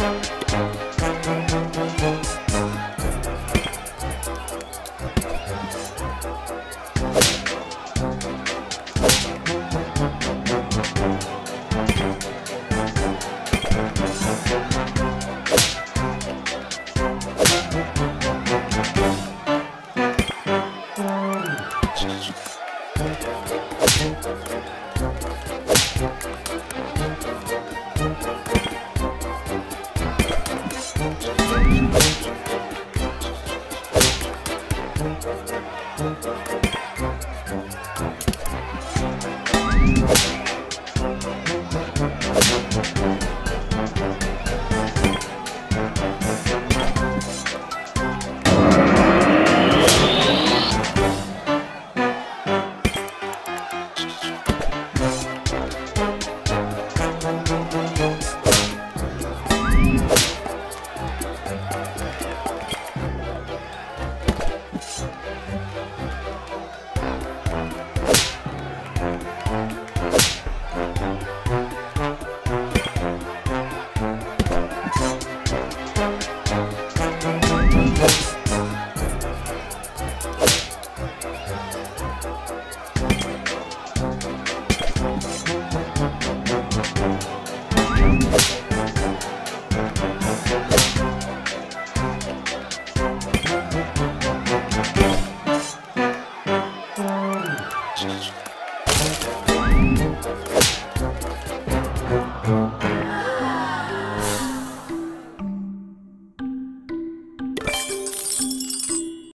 Thank Thank you. Música